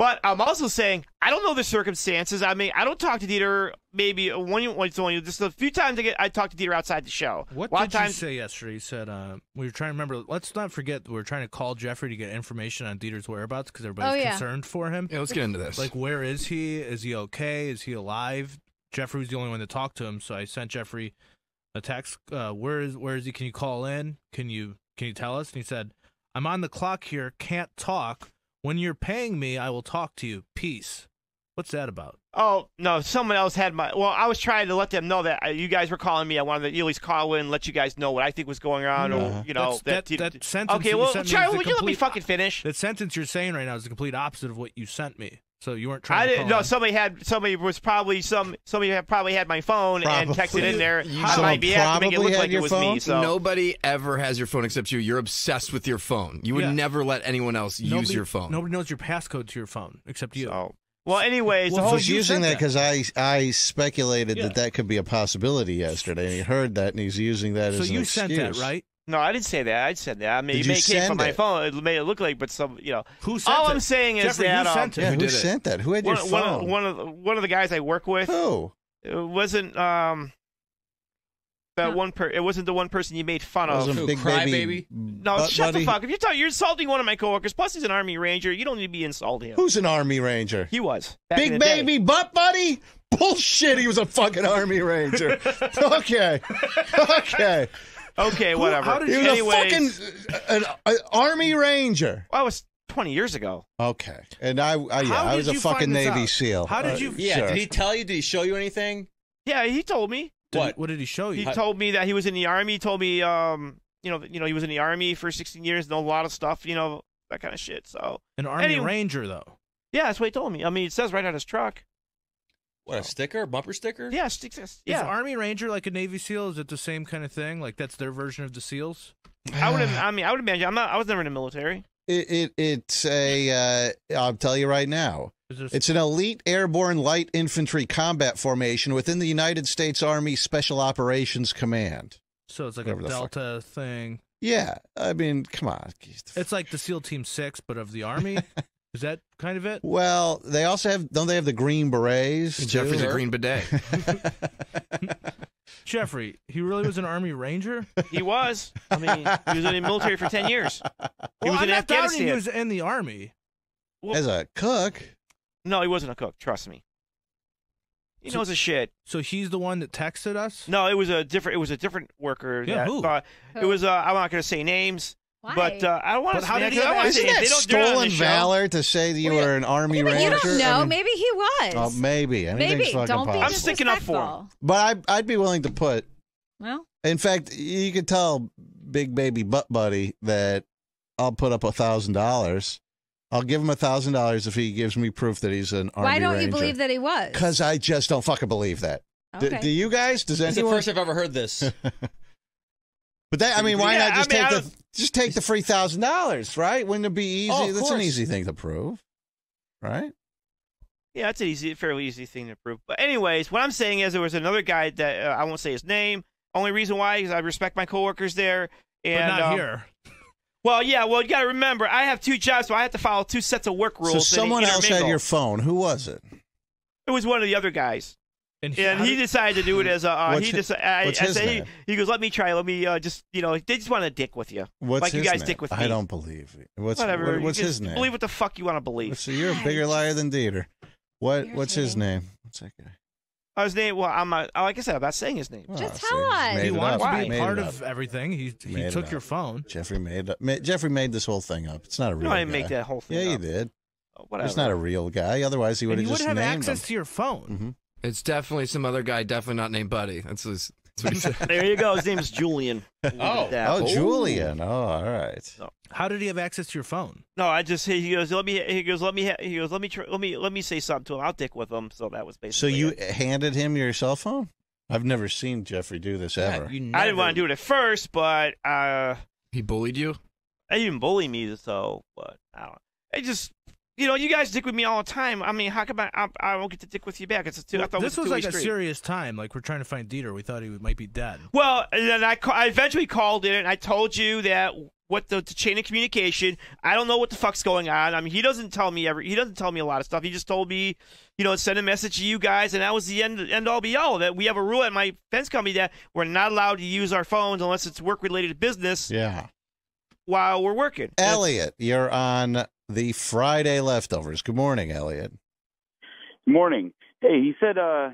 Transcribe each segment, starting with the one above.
But I'm also saying I don't know the circumstances. I mean, I don't talk to Dieter. Maybe one once only just a few times I get I talk to Dieter outside the show. What a lot did of times, you say yesterday? You said uh, we were trying to remember. Let's not forget we were trying to call Jeffrey to get information on Dieter's whereabouts because everybody's Oh, yeah. concerned for him. Yeah, let's get into this. Like, where is he? Is he okay? Is he alive? Jeffrey was the only one to talk to him, so I sent Jeffrey a text. Uh, where is Where is he? Can you call in? Can you Can you tell us? And he said, "I'm on the clock here. Can't talk. When you're paying me, I will talk to you. Peace." What's that about? Oh no, someone else had my. Well, I was trying to let them know that uh, you guys were calling me. I wanted to at least call in, and let you guys know what I think was going on, or you know That's- that. that, that sentence. okay, you well, sent me Charlie, the would you let me complete- fucking finish? That sentence you're saying right now is the complete opposite of what you sent me. So you weren't trying. I didn't call know. Somebody had. Somebody was probably some. Somebody had probably had my phone and texted in there You- on my someone behalf to make it probably look had like it was phone? me. So Nobody ever has your phone except you. You're obsessed with your phone. You would Yeah. never let anyone else use your phone. Nobody knows your passcode to your phone except you. So, well, anyways, Well, the whole He's using that that. because I I speculated Yeah. that that could be a possibility yesterday. And he heard that, and he's using that so as an you excuse. sent that, right? No, I didn't say that. I said that. I mean, Did it you may have came from send my phone. It made it look like, but some, you know. Who sent All it? I'm saying is Jeffrey, that who um, sent it? Yeah, Who who did it? sent that? Who had one, your one, phone? of, one of the one of the guys I work with. Who? It wasn't um that Huh. one per. It wasn't the one person you made fun of. Who, Big Crybaby? Baby. No, Butt shut Buddy? the fuck. If you're talking, you're insulting one of my coworkers. Plus, he's an army ranger. You don't need to be insulting him. Who's an Army Ranger? He was Big the day. Baby Butt Buddy? Bullshit, he was a fucking Army Ranger. okay. Okay. Okay, whatever. how did He was Anyways, a fucking an, an Army Ranger. well, I was 20 years ago. Okay. And I, I yeah, How I did was a you fucking this Navy out? SEAL. How did Uh, you- Yeah, sure. did he tell you? Did he show you anything? Yeah, he told me. Did- What? What did he show you? He told me that he was in the army. He told me, um, you know, you know, he was in the army for 16 years, know a lot of stuff, you know, that kind of shit. So, An Army Anyway- Ranger, though. yeah, that's what he told me. I mean, it says right on his truck. What a sticker, bumper sticker? Yeah, sticks. Is Yeah, Army Ranger like a Navy SEAL? Is it the same kind of thing? Like that's their version of the SEALs? I would. I mean, I would imagine. I'm not. I was never in the military. It, it it's a uh, I'll tell you right now. It's an elite airborne light infantry combat formation within the United States Army Special Operations Command. so it's like whatever a the fuck. Delta thing. Yeah, I mean, come on. It's like the SEAL Team Six, but of the Army. Is that kind of it? Well, they also have don't they have the Green Berets? Jeffrey's too? a green bidet. Jeffrey, he really was an Army Ranger. He was. I mean, he was in the military for 10 years. He well, was I'm in not doubting Afghanistan. he was in the Army. As a cook, No, he wasn't a cook. Trust me. He So- knows a shit. So he's the one that texted us. No, it was a different. It was a different worker. Yeah, that, who? uh, it was. Uh, I'm not going to say names, Why? but uh, I don't want to. how did he I don't have wanna say isn't that They don't- they're not on stolen this valor to say that you Well, were an Army Yeah, but Ranger? you don't know. I mean, Maybe he was. oh, maybe. Anything's Maybe. fucking Don't be possible. I'm sticking up for him. But I, I'd be willing to put. Well, In fact, you could tell Big Baby Butt Buddy that I'll put up a thousand dollars. I'll give him a thousand dollars if he gives me proof that he's an Army why don't Ranger. you believe that he was? Because I just don't fucking believe that. Okay. Do, you guys? Does It's the first I've ever heard this. But that, I mean, why Yeah, not just I mean, take I the just take the free thousand dollars, right? Wouldn't it be easy? Oh, of That's an easy thing to prove, right? Yeah, it's an easy, fairly easy thing to prove. But anyways, what I'm saying is there was another guy that uh, I won't say his name. Only reason why is I respect my coworkers there. but And not um, here. Well, yeah. Well, you got to remember, I have two jobs, so I have to follow two sets of work rules. so and someone else had your phone. Who was it? It was one of the other guys. And, And he did- decided to do it as a. Uh, he just. I, what's I his said. He, he goes, "Let me try. Let me uh, just. You know, they just want to dick with you. What's Like you guys name? stick with I don't believe it. What's Whatever. what- you what's just his name? Believe what the fuck you want to believe. So you're a bigger liar than Dieter. What? What's his name? What's that guy? Uh, his name. Well, I'm not. Like I said, I'm not saying his name. Just Oh, tell see, us. he it wanted to be Made part of everything. He he Made took your phone. Jeffrey made up. ma- Jeffrey made this whole thing up. It's not a real. No, I didn't guy. make that whole thing. Yeah, you did. Oh, Whatever. He's not a real guy. Otherwise, he would And have you just would have access him. to your phone. It's definitely some other guy, definitely not named Buddy. That's, his, that's what he said. There you go. His name is Julian. We'll leave it Oh. Oh, Julian. Oh, all right. How did he have access to your phone? No, I just he goes let me he goes let me he goes let me tr- let me let me say something to him. I'll dick with him. So that was basically. So you it. handed him your cell phone? I've never seen Jeffrey do this ever. Yeah, you I didn't want to do it at first, but uh, He bullied you? they didn't bully me. So, but I don't. know. It just you know, you guys dick with me all the time. I mean, how come I, I, I don't get to dick with you back? It's a two, I Well, thought this it was was, like two-way a street. serious time. Like we're trying to find Dieter. We thought he might be dead. Well, and then I, ca- I eventually called in and I told you that what the, the chain of communication. I don't know what the fuck's going on. I mean, he doesn't tell me every. He doesn't tell me a lot of stuff. He just told me, you know, send a message to you guys, and that was the end. End all be all. That we have a rule at my fence company that we're not allowed to use our phones unless it's work related business Yeah. while we're working. That's- Elliot, you're on the Friday leftovers. Good morning, Elliot. Good Morning. Hey, he said uh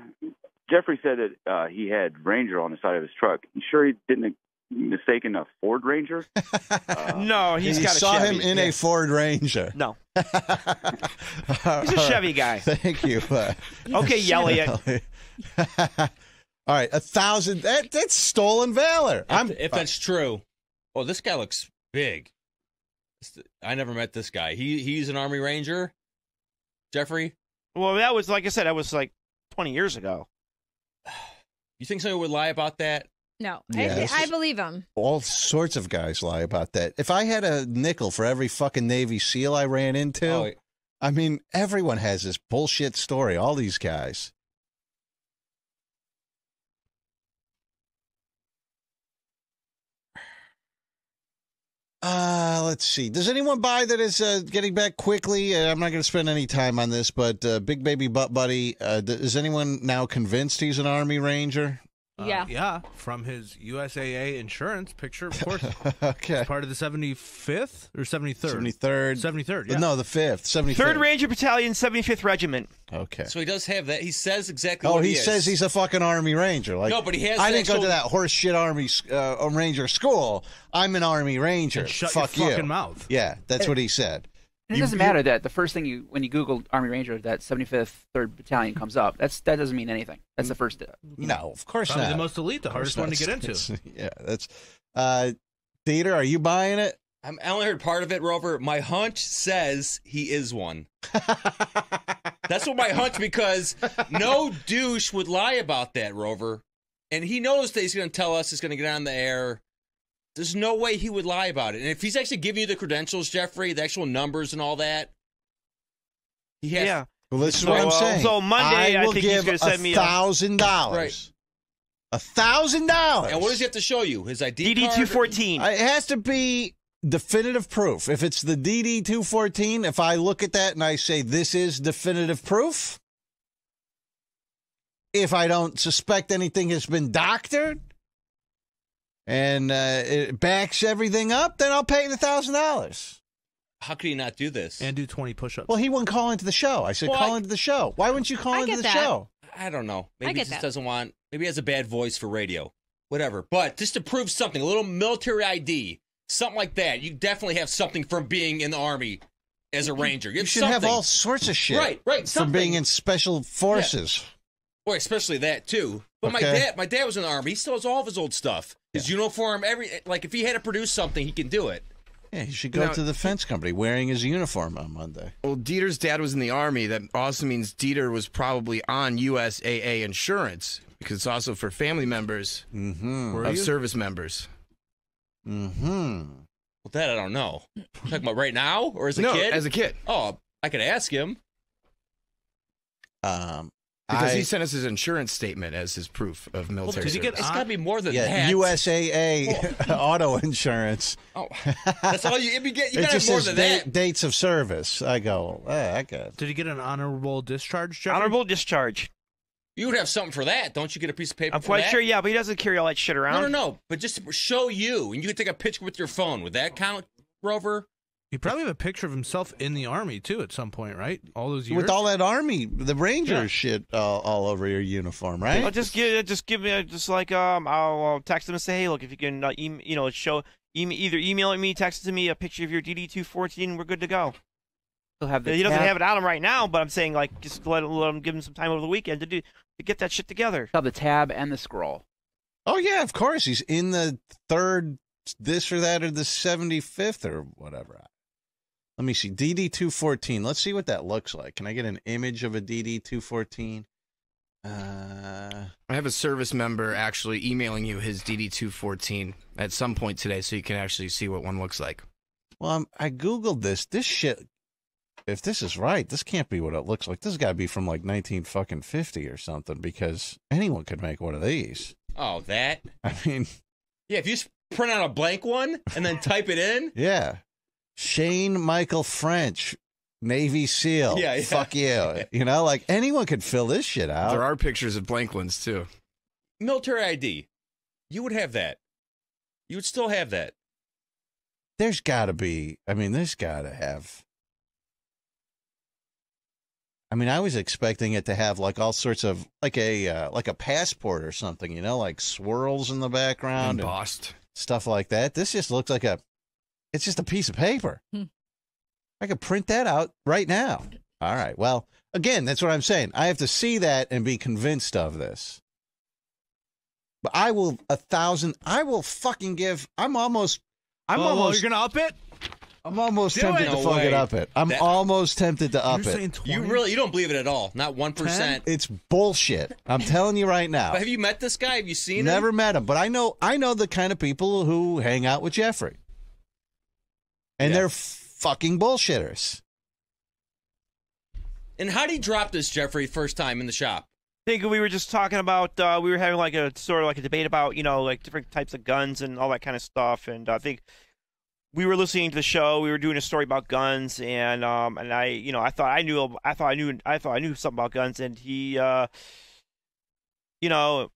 Jeffrey said that uh he had Ranger on the side of his truck. You sure he didn't mistaken a Ford Ranger? Uh, No, he's you got a saw Chevy. him in Yeah. a Ford Ranger. No, He's he's a Chevy guy. Thank you. uh, Okay, Elliot. All right, a thousand. That, that's stolen valor. I'm. if that's true, oh, this guy looks big. This- I never met this guy. He he's an Army Ranger. Jeffrey, Well, that was like I said. That was like 20 years ago. you think somebody would lie about that? No, Yeah, this I, I believe him. all sorts of guys lie about that. If I had a nickel for every fucking Navy SEAL I ran into, Oh, I mean, everyone has this bullshit story. All these guys. Uh, let's see. Does anyone buy that is uh, getting back quickly? Uh, I'm not going to spend any time on this, but uh, Big Baby Butt Buddy, uh, is anyone now convinced he's an Army Ranger? Uh, Yeah. yeah. From his USAA insurance picture, of course. okay. Part of the 75th or 73rd? 73rd. 73rd. Yeah. No, the 5th. 73rd. Third Ranger Battalion, 75th Regiment. Okay. so he does have that. He says exactly. Oh, what he, he, is. says he's a fucking Army Ranger. Like No, but he has I the didn't go to that horse shit Army uh, Ranger school. I'm an Army Ranger. And shut Fuck your you. fucking mouth. Yeah, that's what he said. And it You- doesn't you- matter that the first thing you when you Google Army Ranger that 75th Third Battalion comes up. That's that doesn't mean anything. That's the first. Uh, No, of course Probably not. the most elite, the hardest one to get into. Yeah, that's. Uh, Dieter, are you buying it? I'm, I only heard part of it, Rover. My hunch says he is one. That's what my hunch because no douche would lie about that, Rover. And he knows that he's going to tell us he's going to get on the air. There's no way he would lie about it. And if he's actually giving you the credentials, Jeffrey, the actual numbers and all that, he has. Yeah. well, this is So, what I'm saying. so Monday, I I will think he's give gonna send me a- thousand dollars. A thousand dollars. And what does he have to show you? His ID DD two fourteen. It has to be definitive proof. If it's the DD 214, if I look at that and I say this is definitive proof, if I don't suspect anything has been doctored and uh, it backs everything up, then I'll pay the thousand dollars. How could he not do this? And do 20 push ups. Well, he wouldn't call into the show. I said Well, call I- into the show. Why wouldn't you call I into get the that. show? I don't know. Maybe he get just that. doesn't want. Maybe he has a bad voice for radio. Whatever. But just to prove something, a little military ID, something like that. You definitely have something from being in the army as a ranger. You have should have something. all sorts of shit. Right, right, From something. being in special forces. Or especially that too. But my dad, my dad was in the army. He still has all of his old stuff. His uniform, every like if he had to produce something, he can do it. Yeah, he should go Now- to the fence company wearing his uniform on Monday. Well, Dieter's dad was in the army. That also means Dieter was probably on USAA insurance because it's also for family members Mm-hmm. Of you? service members. Mm-hmm. Well, that I don't know. talking about right now or as a no, kid? as a kid, oh, I could ask him. Um, because I- he sent us his insurance statement as his proof of military did he get service. It's got to be more than yeah, that. USAA auto insurance. Oh, that's all you. You, get, you gotta have more says than da- that. dates of service. I go, eh, I got. Did he get an honorable discharge, Jeffrey? Honorable discharge. You would have something for that, don't you? Get a piece of paper. I'm for quite that? sure. Yeah, but he doesn't carry all that shit around. No, no, no. But just to show you, and you can take a picture with your phone. Would that count, Rover? He probably have a picture of himself in the army, too, at some point, right? All those years? With all that army, the Ranger Yeah. shit all, all over your uniform, right? I'll just give just give me just like um I'll, I'll text him and say hey look if you can uh, em- you know show em- either email it me text it to me a picture of your DD two fourteen we're good to go. he'll have the He doesn't tab, have it on him right now, but I'm saying like just let him, let him give him some time over the weekend to do to get that shit together. he'll have the tab and the scroll. oh yeah, of course. He's in the third, this or that, or the seventy fifth or whatever. Let me see DD two fourteen. Let's see what that looks like. Can I get an image of a DD two fourteen? Uh, I have a service member actually emailing you his DD214 at some point today, so you can actually see what one looks like. well, I'm, I googled this. This shit. if this is right, this can't be what it looks like. This has got to be from like nineteen fucking fifty or something because anyone could make one of these. Oh, that. I mean, Yeah, if you just print out a blank one and then type it in. yeah. Shane Michael French, Navy SEAL. Yeah, yeah. Fuck you. You know, like anyone could fill this shit out. There are pictures of blank ones too. Military ID. You would have that. You would still have that. there's got to be. I mean, there's got to have. I mean, I was expecting it to have like all sorts of like a uh, like a passport or something, you know, like swirls in the background and Embossed. stuff like that. This just looks like a. It's just a piece of paper. Hmm. I could print that out right now. All right. Well, again, that's what I'm saying. I have to see that and be convinced of this. But I will a thousand. I will fucking give. I'm almost. I'm well, almost. you're gonna up it? I'm almost Do tempted it. to No fuck it way. up it. I'm That- almost tempted to up it. You really you don't believe it at all. Not one percent. It's bullshit. I'm telling you right now. But have you met this guy? Have you seen Never him? met him, but I know I know the kind of people who hang out with Jeffrey, and Yeah. they're fucking bullshitters. And how did he drop this, Jeffrey, first time in the shop? I think we were just talking about uh, we were having like a sort of like a debate about you know like different types of guns and all that kind of stuff, and I think we were listening to the show. We were doing a story about guns, and um and I you know I thought I knew I thought I knew I thought I knew something about guns, and he uh you know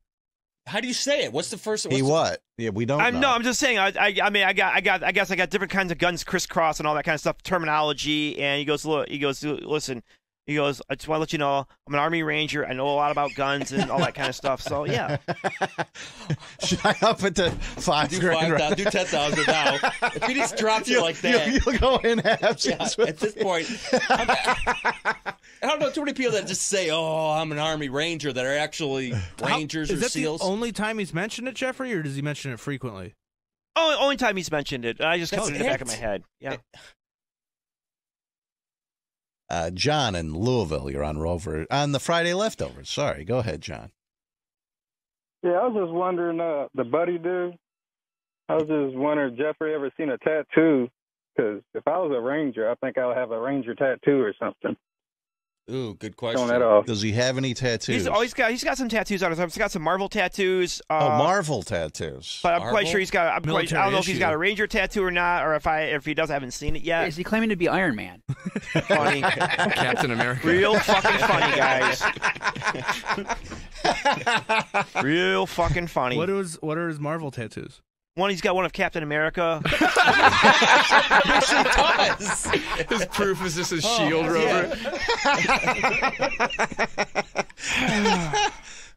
How do you say it? What's the first? What's He the- what? Yeah, we don't. I'm know. no, I'm just saying. I, I, I mean, I got, I got, I guess I got different kinds of guns, crisscross, and all that kind of stuff, terminology. And he goes, look, he goes, listen, he goes, I just want to let you know, I'm an Army Ranger. I know a lot about guns and all that kind of stuff. So yeah, Should I up it to five Do grand? five right do ten thousand now. If he just drops it like that, You, will go in halves. yeah, at this point, I'm, I don't know too many people that just say, "Oh, I'm an Army Ranger," that are actually How- Rangers is or that SEAls. the only time he's mentioned it, Jeffrey, or does he mention it frequently? only, only time he's mentioned it, I just kept That's it in the back of my head. Yeah, Uh, John in Louisville, you're on Rover on the Friday leftovers. Sorry, go ahead, John. Yeah, I was just wondering, uh, the buddy dude. I was just wondering, Jeffrey ever seen a tattoo? Because if I was a ranger, I think I would have a ranger tattoo or something. Ooh, good question. that off. Does he have any tattoos? he's, oh, he's got, he's got some tattoos on his arm. He's got some Marvel tattoos. Uh, oh, Marvel tattoos. But I'm quite sure he's got. I'm quite, Military I don't know if he's got a Ranger tattoo or not, or if I if he does, I haven't seen it yet. Is he claiming to be Iron Man? Funny, Captain America. real fucking funny, guys. real fucking funny. What is what are his Marvel tattoos? One, he's got one of Captain America. yes, he does. His proof is just a Oh, shield rover.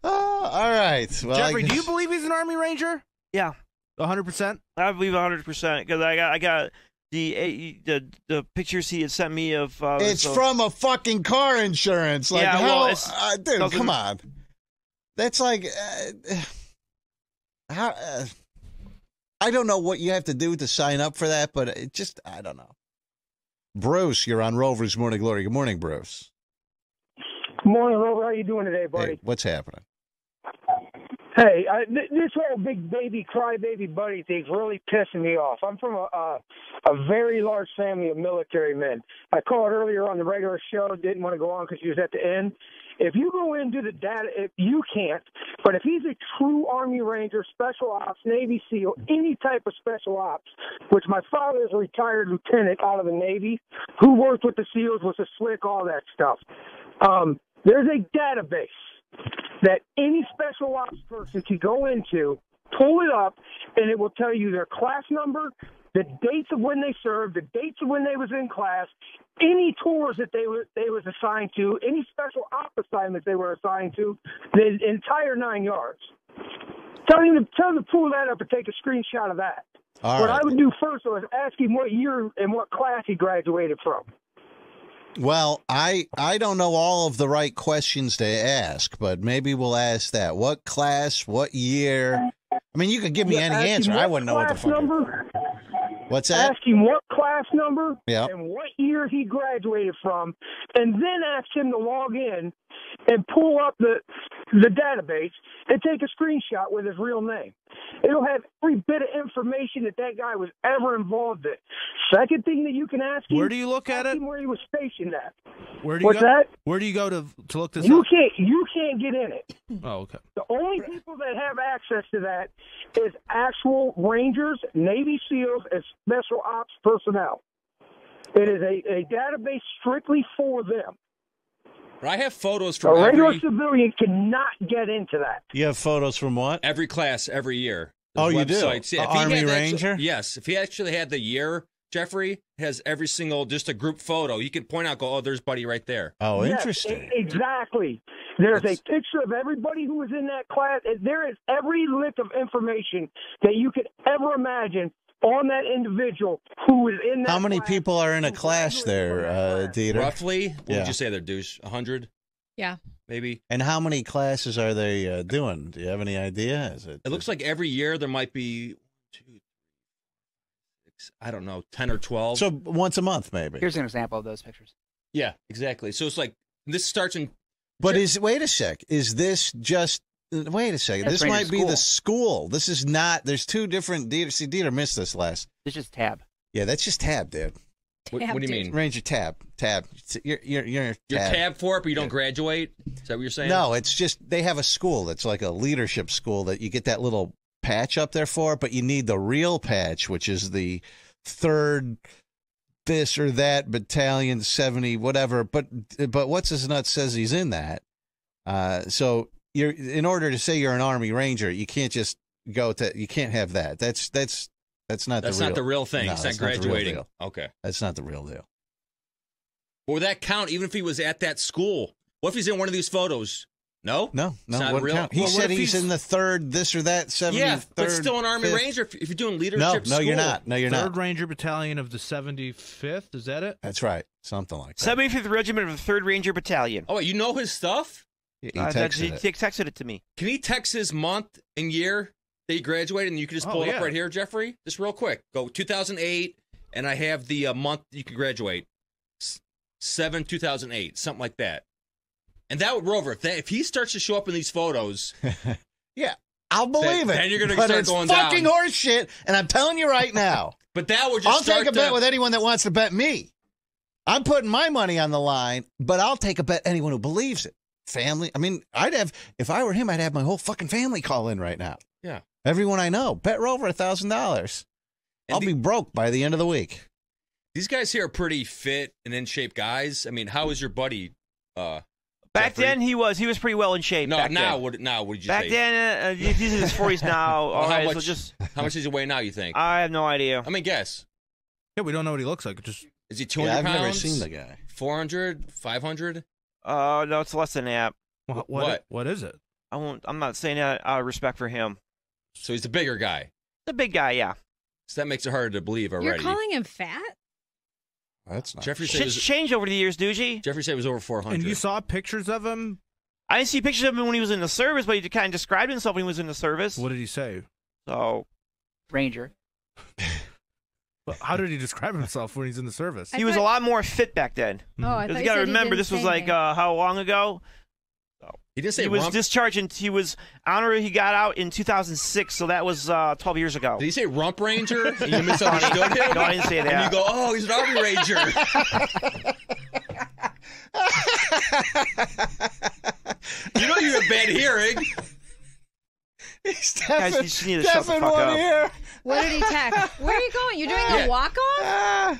oh, all right. Well, I Jeffrey, do you believe he's an Army Ranger? Yeah. hundred percent. I believe 100 percent because I got I got the eh, the the pictures he had sent me of. Uh, It's of- from a fucking car insurance. Like, Yeah, how, well, uh, dude, doesn't- come on. That's like, uh, how? I don't know what you have to do to sign up for that, but it just, I don't know. Bruce, you're on Rover's Morning Glory. Good morning, Bruce. Good Morning, Rover. How you doing today, buddy? Hey, what's happening? Hey, I, th- this whole big baby crybaby buddy thing's really pissing me off. I'm from a, a a very large family of military men. I called earlier on the regular show, didn't want to go on because she was at the end. If you go into the data, if you can't, but if he's a true Army Ranger, Special Ops, Navy SEAL, any type of Special Ops, which my father is a retired lieutenant out of the Navy, who worked with the SEALs, was a slick, all that stuff. Um, there's a database that any special ops person can go into, pull it up, and it will tell you their class number, the dates of when they served, the dates of when they was in class, any tours that they were they was assigned to, any special op assignments they were assigned to, the entire nine yards. Tell him to tell him to pull that up and take a screenshot of that. All what right. I would do first was ask him what year and what class he graduated from. Well, I I don't know all of the right questions to ask, but maybe we'll ask that. What class? What year? I mean, you could give me any answer. I wouldn't know what the fuck. number. What's that? Ask him what class number Yeah. and what year he graduated from, and then ask him to log in and pull up the the database and take a screenshot with his real name. It'll have every bit of information that that guy was ever involved in. Second thing that you can ask him, Where do you look at it? where he was stationed at. Where do you What's go? that? Where do you go to to look this You up? can't you can't get in it. Oh, okay. The only people that have access to that is actual Rangers, Navy SEALs, and Special Ops personnel. It is a, a database strictly for them. But I have photos from A from regular every, civilian cannot get into that. You have photos from what? every class every year. Oh, you do? Yeah, A if he Army had actu- Ranger? yes. If he actually had the year, Jeffrey has every single just a group photo. You could point out, go, oh, there's Buddy right there. Oh, Yes, interesting. exactly. There's That's- a picture of everybody who was in that class. and There is every lick of information that you could ever imagine on that individual who was in that How many class. people are in a who class there, from uh, class. Dieter? Roughly, what Yeah. would you say there, douche? A hundred, Yeah. maybe. And how many classes are they uh, doing? Do you have any idea? Is it? It looks like every year there might be two, six, I don't know, ten or twelve. so once a month, maybe. Here's an example of those pictures. yeah, exactly. So it's like this starts in. But is wait a sec? Is this just? Wait a second. That's this might be the school. This is not. There's two different. Dieter, see, Dieter missed this last. This just tab. Yeah, that's just tab, dude. What, Tab what do you dude. mean? Ranger tab, tab. You're you're you're You're tab. tab for it, but you don't graduate. Is that what you're saying? No, it's just they have a school that's like a leadership school that you get that little patch up there for, but you need the real patch, which is the third this or that battalion 70 whatever but but what's his nut says he's in that uh so you're in order to say you're an army ranger you can't just go to you can't have that that's that's that's not that's the real not the real thing. No, it's that's not not the real graduating. deal. okay. that's not the real deal Would that count even if he was at that school? What if he's in one of these photos? No? no no not wouldn't real? count. he Well, said he's, he's- in the third this or that 70 Yeah, but still an Army Ranger if, if you're doing no leadership no you're not no you're Third not Ranger Battalion of the 75th. Is that it? That's right. Something like that. 75th Regiment of the 3rd Ranger Battalion. Oh, wait, you know his stuff? He Uh, texted he it. he texted it to me. Can he text his month and year that he graduated and you can just Oh, pull it yeah. up right here, Jeffrey? Just real quick. Go 2008 and I have the uh, month you could graduate. S- 7 2008, something like that. And that would Rover, if, that, if he starts to show up in these photos, yeah, I'll believe Then- it. then you're gonna but start it's going fucking down. horse shit, and I'm telling you right now, but that would just I'll start take a to, bet with anyone that wants to bet me. I'm putting my money on the line, but I'll take a bet anyone who believes it. Family, I mean, I'd have if I were him, I'd have my whole fucking family call in right now. Yeah. Everyone I know, bet Rover a thousand dollars. I'll the- be broke by the end of the week. These guys here are pretty fit and in shape guys. I mean, how is your buddy? Uh, Back Jeffrey? then, he was he was pretty well in shape. no, back now then. what? Now what did you Back say? then, uh, uh, he's in his 40s now. Well, All how right, so much- just How much does he weigh now? You think? I have no idea. I mean, guess. Yeah, we don't know what he looks like. Just Is he 200 Yeah, I've pounds? never seen the guy. 400, 500? Uh, no, it's less than that. what? What? what? what is it? I won't. I'm not saying that out of respect for him. So he's a bigger guy. The big guy, yeah. So that makes it harder to believe already. You're calling him fat? That's not. Jeffrey said Shit's was, changed over the years, Duji. Jeffrey said it was over 400. And you saw pictures of him. I didn't see pictures of him when he was in the service, but he kind of described himself when he was in the service. What did he say? So Ranger. Well, How did he describe himself when he's in the service? I he was a lot more fit back then. Oh, I Because thought you got to remember, this was like uh, how long ago? he didn't say he was rump. discharging. He was honorary. He got out in 2006, so that was uh, 12 years ago. Did he say rump ranger? You misunderstood him? No, I didn't say And that. you go, oh, he's an army ranger. you know you have bad hearing. He's Guys, you just need to shut the fuck one up. here. What did he text? Where are you going? You're doing Yeah. a walk off? Ah.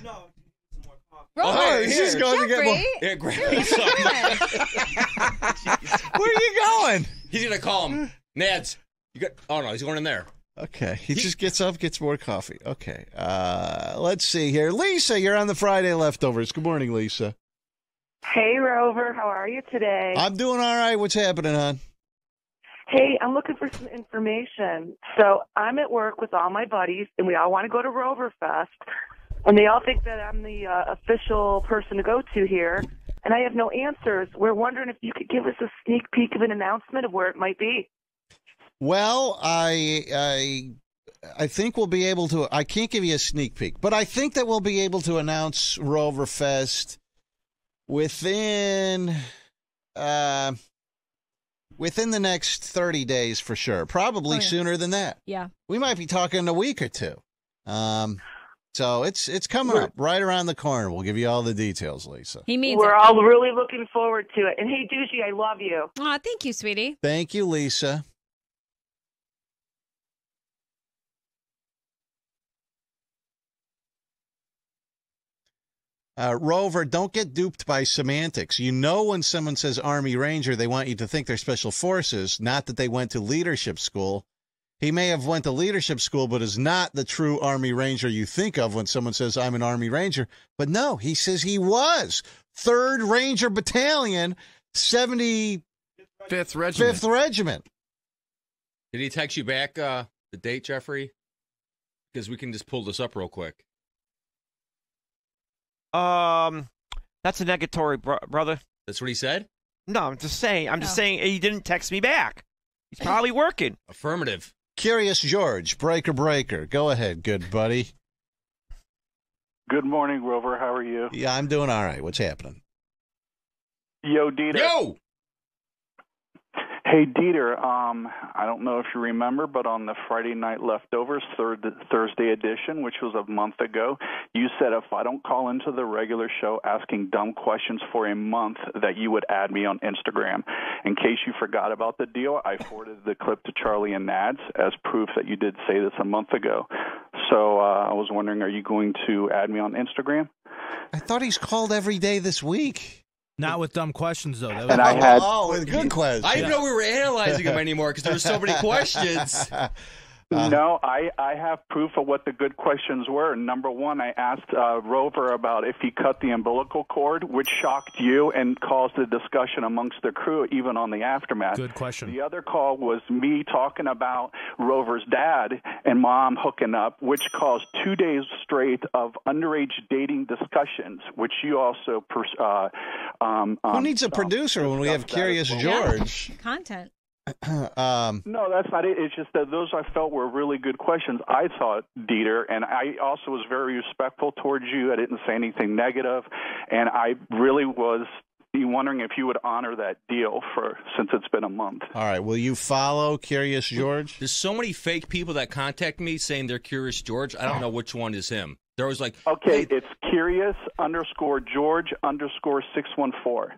Roll Oh, he's here. just going to get Jeffrey. more. Yeah, grab me some. Where are you going? He's gonna call him. Nads, you got? Oh no, he's going in there. Okay, he just gets up, gets more coffee. Okay, uh, let's see here. Lisa, you're on the Friday leftovers. Good morning, Lisa. Hey, Rover. How are you today? I'm doing all right. What's happening, hon? Hey, I'm looking for some information. So I'm at work with all my buddies, and we all want to go to Rover Fest. And they all think that I'm the uh, official person to go to here. And I have no answers. We're wondering if you could give us a sneak peek of an announcement of where it might be. Well, I I I think we'll be able to. I can't give you a sneak peek, but I think that we'll be able to announce Rover Fest within. Uh, within the next 30 days for sure. Probably Oh, yeah. sooner than that. Yeah. We might be talking a week or two. Um, so it's it's coming up right around the corner. We'll give you all the details, Lisa. He means We're it. all really looking forward to it. And hey, Duji, I love you. Aw, thank you, sweetie. Thank you, Lisa. Uh, Rover, don't get duped by semantics. You know when someone says Army Ranger, they want you to think they're special forces, not that they went to leadership school. He may have went to leadership school, but is not the true Army Ranger you think of when someone says I'm an Army Ranger. But no, he says he was Third Ranger Battalion, seventy Fifth Regiment. fifth Regiment. Did he text you back uh, the date, Jeffrey? Because we can just pull this up real quick. Um, that's a negatory, bro- brother. That's what he said? No, I'm just saying. I'm just Oh. saying he didn't text me back. He's probably working. Affirmative. Curious George, breaker breaker. Go ahead, good buddy. Good morning, Rover. How are you? Yeah, I'm doing all right. What's happening? Yo, Dieter. Yo! Hey, Dieter. Um, I don't know if you remember, but on the Friday night leftovers, third Thursday edition, which was a month ago, you said if I don't call into the regular show asking dumb questions for a month, that you would add me on Instagram. In case you forgot about the deal, I forwarded the clip to Charlie and Nads as proof that you did say this a month ago. So uh, I was wondering, are you going to add me on Instagram? I thought he's called every day this week. Not with dumb questions though. That And I oh, had Oh, with good questions. I didn't know we were analyzing them anymore because there were so many questions. Uh, no, I, I have proof of what the good questions were. Number one, I asked uh, Rover about if he cut the umbilical cord, which shocked you and caused a discussion amongst the crew, even on the aftermath. Good question. The other call was me talking about Rover's dad and mom hooking up, which caused two days straight of underage dating discussions, which you also. Pers- uh, um, Who um, needs a producer when we have discussed that as Curious well. George? Content. um, No, that's not it. It's just that those I felt were really good questions. I thought, Dieter, and I also was very respectful towards you. I didn't say anything negative, and I really was wondering if you would honor that deal for since it's been a month. all right. Will you follow Curious George? There's so many fake people that contact me saying they're curious George. I don't know which one is him. They're always like, Okay, it's curious underscore George underscore six one four.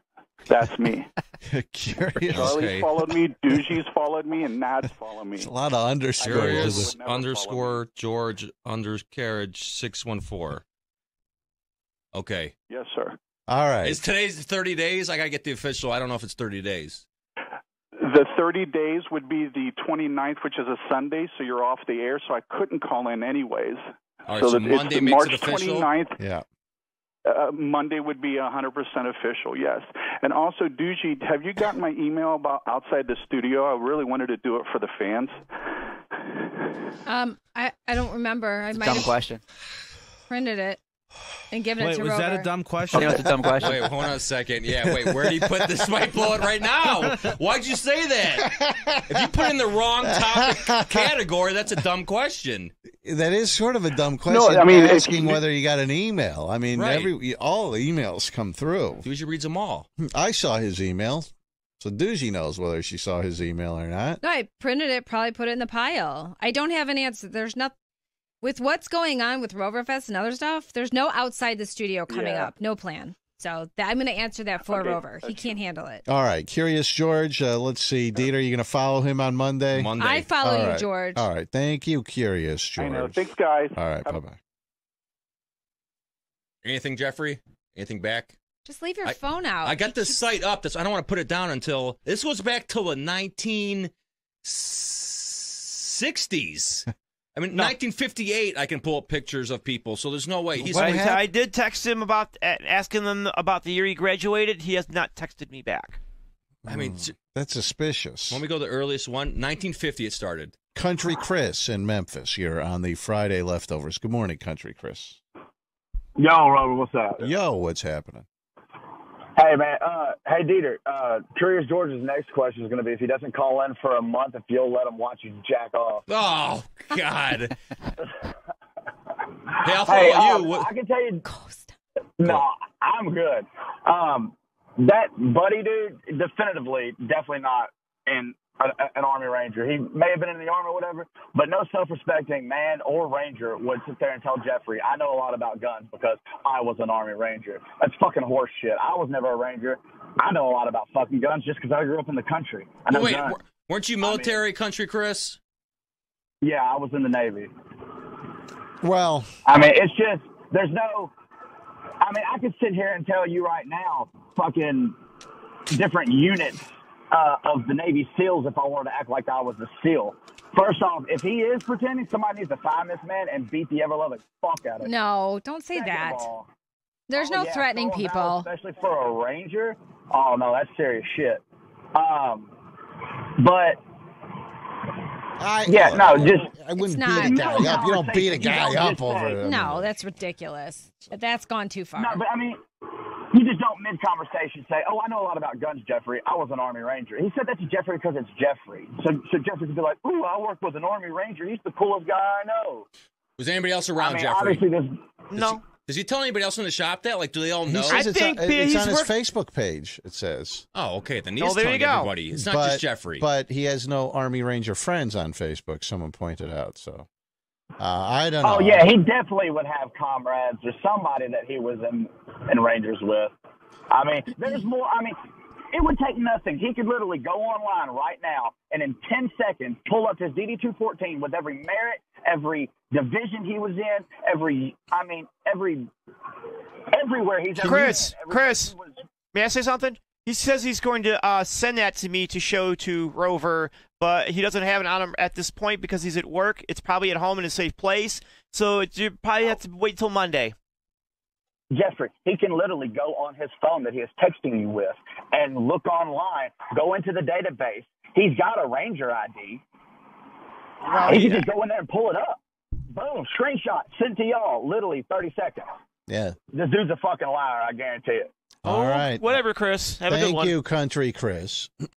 That's me. Curious. Charlie's Okay. followed me, Duji's followed me, and Nad's followed me. There's a lot of underscores. curious would never follow underscore George undercarriage six one four. Okay. Yes, sir. All right. Is today's 30 days? I got to get the official. I don't know if it's 30 days. The 30 days would be the 29th, which is a Sunday, so you're off the air, so I couldn't call in anyways. All right, so that it's Monday the makes March it official? 29th. Yeah. Uh, Monday would be 100% official, yes. And also, Duji, have you gotten my email about outside the studio? I really wanted to do it for the fans. Um, I, I don't remember. I might Dumb have question. printed it and given it Wait, to was that a dumb question? You know, it's a dumb question. Wait, hold on a second. Yeah, wait, where did he put this? Might blow it right now. Why'd you say that? If you put in the wrong topic category, that's a dumb question. That is sort of a dumb question. No, I mean, asking whether you got an email. I mean, Right. every all the emails come through. Duji reads them all. I saw his email, so Duji knows whether she saw his email or not. No, I printed it, probably put it in the pile. I don't have an answer. There's not with what's going on with Roverfest and other stuff. There's no outside the studio coming Yeah. up. No plan. So that, I'm going to answer that for Okay, Rover. He can't handle it. All right, Curious George. Uh, let's see, Dieter, are you going to follow him on Monday? Monday. I follow All you. George. All right, thank you, Curious George. I George. know. Thanks, guys. All right, bye bye. Anything, Jeffrey? Anything back? Just leave your I- phone out. I got this site up. That's I don't want to put it down until this goes back till the 1960s. I mean, 1958. I can pull up pictures of people, so there's no way he's. What I. I did text him about uh, asking them about the year he graduated. He has not texted me back. I mean, Hmm, that's suspicious. when we go to the earliest one, 1950 it started. Country Chris in Memphis. You're on the Friday leftovers. Good morning, Country Chris. Yo, Robert, what's up? Yo, what's happening? Hey, man. Uh, hey, Dieter. Uh, Curious George's next question is going to be if he doesn't call in for a month, if you'll let him watch you jack off. Oh God! hey, I'll follow Hey, you. um, What- I can tell you. Ghost. No, I'm good. Um, that buddy dude, definitively, definitely not in a, an Army Ranger. He may have been in the Army or whatever, but no self-respecting man or Ranger would sit there and tell Jeffrey, "I know a lot about guns because I was an Army Ranger." That's fucking horse shit. I was never a Ranger. I know a lot about fucking guns just because I grew up in the country. I know Wait, guns. w- weren't you military country, Chris? Yeah, I was in the Navy. Well, I mean, it's just there's no. I mean, I could sit here and tell you right now, fucking different units uh, of the Navy SEALs if I wanted to act like I was a SEAL. First off, if he is pretending, somebody needs to find this man and beat the ever loving fuck out of him. No, don't say Second that. all, There's oh, no yeah, threatening people. down, especially for a ranger. Oh no, that's serious shit. Um, but I, yeah, no, just I wouldn't not. beat a guy No up. You don't beat a guy up over say- No, that's ridiculous. That's gone too far. No, but I mean, you just don't mid conversation say, "Oh, I know a lot about guns, Jeffrey. I was an Army Ranger." He said that to Jeffrey because it's Jeffrey. So, so Jeffrey could be like, "Ooh, I work with an Army Ranger. He's the coolest guy I know." Was anybody else around I mean, Jeffrey? obviously, this. No. Does he tell anybody else in the shop that? Like, do they all He know? says I it's think on, he's it's on his work- Facebook page. It says. oh, okay. Then he's Oh, there telling you go. everybody. It's not but, just Jeffrey. But he has no Army Ranger friends on Facebook. Someone pointed out. So uh, I don't know. Oh yeah, he definitely would have comrades or somebody that he was in in Rangers with. I mean, there's more. I mean, it would take nothing. He could literally go online right now and in 10 seconds pull up his DD214 with every merit, every division he was in, every. I mean, every everywhere he's ever Chris, been, every- Chris, he was- may I say something? He says he's going to uh, send that to me to show to Rover, but he doesn't have it on him at this point because he's at work. It's probably at home in a safe place, so you probably have to wait till Monday. Jeffrey, he can literally go on his phone that he is texting you with and look online, go into the database. He's got a Ranger ID. Well, he can just go in there and pull it up. Boom, screenshot, sent to y'all, literally 30 seconds. Yeah. This dude's a fucking liar, I guarantee it. All oh, right. Whatever, Chris. Have a good Thank one. you, country Chris.